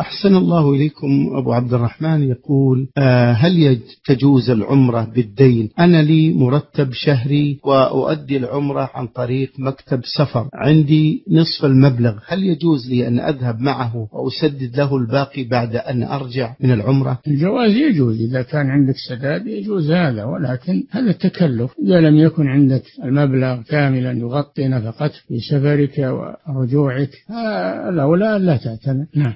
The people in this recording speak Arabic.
أحسن الله إليكم أبو عبد الرحمن يقول آه هل تجوز العمرة بالدين؟ أنا لي مرتب شهري وأؤدي العمرة عن طريق مكتب سفر. عندي نصف المبلغ هل يجوز لي أن أذهب معه وأسدد له الباقي بعد أن أرجع من العمرة؟ الجواز يجوز إذا كان عندك سداد يجوز هذا ولكن هذا التكلف. إذا لم يكن عندك المبلغ كاملا يغطي نفقتك في سفرك ورجوعك آه، الأولى لا تعتمد. نعم.